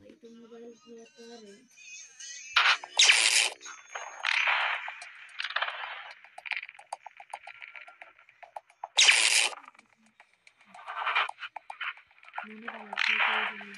itu mobile creator Mana kalau kita ini